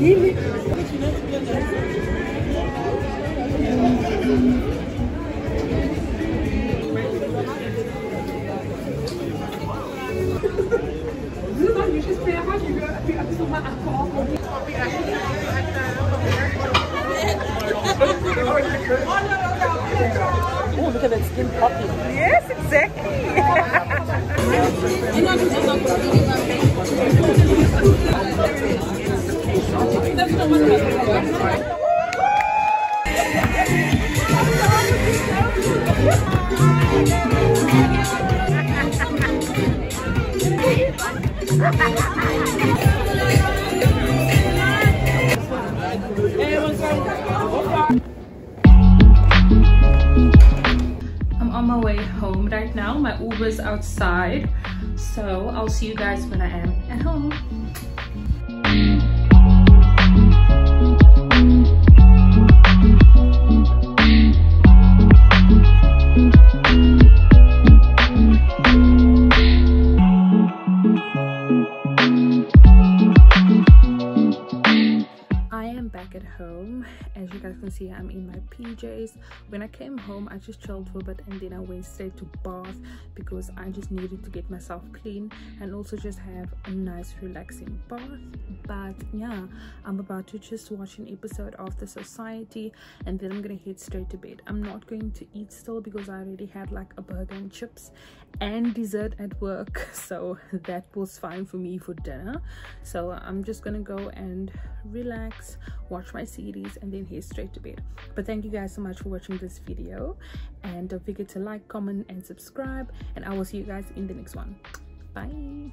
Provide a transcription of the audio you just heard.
Oh, look at that skin popping. Yes, exactly. I'm on my way home right now. My Uber's outside. So I'll see you guys when I am at home. You guys can see, I'm in my PJs. When I came home, I just chilled for a bit and then I went straight to bath because I just needed to get myself clean and also just have a nice relaxing bath. But yeah, I'm about to just watch an episode of The Society and then I'm gonna head straight to bed. I'm not going to eat still because I already had like a burger and chips and dessert at work so that was fine for me for dinner so i'm just gonna go and relax watch my series and then head straight to bed. But thank you guys so much for watching this video. And don't forget to like comment and subscribe. And i will see you guys in the next one. Bye